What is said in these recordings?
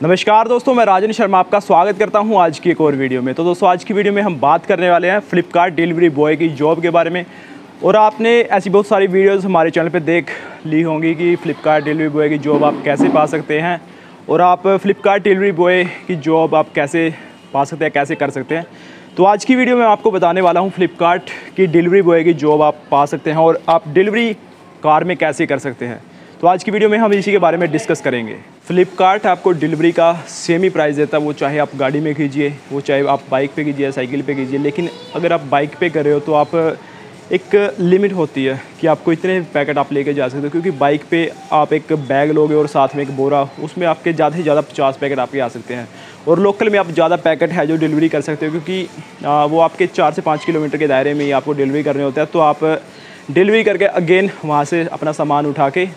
नमस्कार दोस्तों, मैं राजन शर्मा आपका स्वागत करता हूँ आज की एक और वीडियो में। तो दोस्तों, आज की वीडियो में हम बात करने वाले हैं फ्लिपकार्ट डिलीवरी बॉय की जॉब के बारे में। और आपने ऐसी बहुत सारी वीडियोस हमारे चैनल पे देख ली होंगी कि फ़्लिपकार्ट डिलीवरी बॉय की जॉब आप कैसे पा सकते हैं। और आप फ़्लिपकार्ट डिलीवरी बॉय की जॉब आप कैसे पा सकते हैं, कैसे कर सकते हैं। तो आज की वीडियो में आपको बताने वाला हूँ फ़्लिपकार्ट की डिलीवरी बॉय की जॉब आप पा सकते हैं और आप डिलीवरी कार में कैसे कर सकते हैं। तो आज की वीडियो में हम इसी के बारे में डिस्कस करेंगे। फ़्लिपकार्ट आपको डिलीवरी का सेम ही प्राइस देता है, वो चाहे आप गाड़ी में कीजिए, वो चाहे आप बाइक पे कीजिए साइकिल पे कीजिए, लेकिन अगर आप बाइक पे कर रहे हो तो आप, एक लिमिट होती है कि आपको इतने पैकेट आप लेके जा सकते हो, क्योंकि बाइक पे आप एक बैग लोगे और साथ में एक बोरा, उसमें आपके ज़्यादा से ज़्यादा पचास पैकेट आपके आ सकते हैं। और लोकल में आप ज़्यादा पैकेट है जो डिलीवरी कर सकते हो, क्योंकि वो आपके चार से पाँच किलोमीटर के दायरे में ही आपको डिलीवरी करने होता है तो आप डिलीवरी करके अगेन वहाँ से अपना सामान उठा के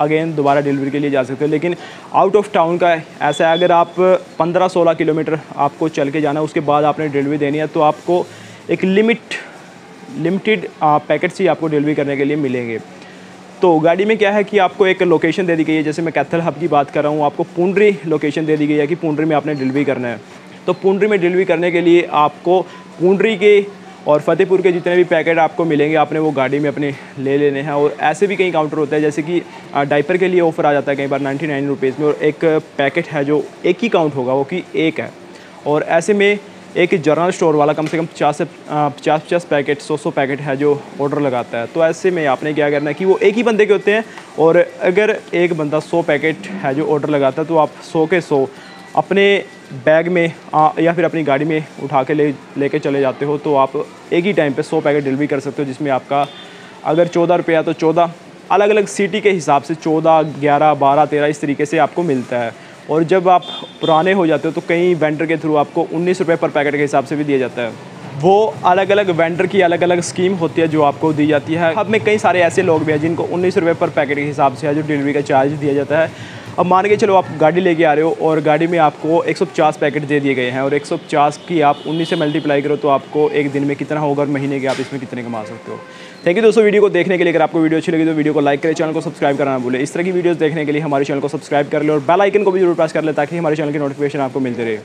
अगेन दोबारा डिलीवरी के लिए जा सकते हो। लेकिन आउट ऑफ़ टाउन का ऐसा है, अगर आप 15-16 किलोमीटर आपको चल के जाना है, उसके बाद आपने डिलीवरी देनी है तो आपको एक लिमिट लिमिटेड पैकेट्स ही आपको डिलीवरी करने के लिए मिलेंगे। तो गाड़ी में क्या है कि आपको एक लोकेशन दे दी गई है, जैसे मैं कैथल हब की बात कर रहा हूँ, आपको पुंडरी लोकेशन दे दी गई है कि पुंडरी में आपने डिलीवरी करना है। तो पुंडरी में डिलीवरी करने के लिए आपको पुंडरी के और फतेहपुर के जितने भी पैकेट आपको मिलेंगे, आपने वो गाड़ी में अपने ले लेने हैं। और ऐसे भी कई काउंटर होते हैं, जैसे कि डाइपर के लिए ऑफ़र आ जाता है कई बार नाइन्टी नाइन रुपीज़ में और एक पैकेट है जो एक ही काउंट होगा, वो कि एक है। और ऐसे में एक जनरल स्टोर वाला कम से कम पचास से पचास पचास पैकेट सौ सौ पैकेट है जो ऑर्डर लगाता है। तो ऐसे में आपने क्या करना है कि वो एक ही बंदे के होते हैं और अगर एक बंदा सौ पैकेट है जो ऑर्डर लगाता है तो आप सौ के सौ अपने बैग में आ, या फिर अपनी गाड़ी में उठा के ले लेके चले जाते हो तो आप एक ही टाइम पे सौ पैकेट डिलीवरी कर सकते हो जिसमें आपका अगर चौदह रुपया तो चौदह अलग अलग सिटी के हिसाब से चौदह ग्यारह बारह तेरह इस तरीके से आपको मिलता है। और जब आप पुराने हो जाते हो तो कई वेंडर के थ्रू आपको उन्नीस रुपये पर पैकेट के हिसाब से भी दिया जाता है। वो अलग अलग वेंडर की अलग अलग स्कीम होती है जो आपको दी जाती है। अब में कई सारे ऐसे लोग भी हैं जिनको उन्नीस रुपये पर पैकेट के हिसाब से है जो डिलीवरी का चार्ज दिया जाता है। अब मान के चलो आप गाड़ी लेके आ रहे हो और गाड़ी में आपको 150 पैकेट दे दिए गए हैं और 150 की आप 19 से मल्टीप्लाई करो तो आपको एक दिन में कितना होगा और महीने के आप इसमें कितने कमा सकते हो। थैंक यू दोस्तों वीडियो को देखने के लिए अगर आपको वीडियो अच्छी लगी तो वीडियो को लाइक करें चैनल को सब्सक्राइब करना भूले। इस तरह की वीडियोस देखने के लिए हमारे चैनल को सब्सक्राइब कर ले और बेल आइकन को भी ज़रूर प्रेस कर ले ताकि हमारे चैनल की नोटिफिकेशन आपको मिलते रहे।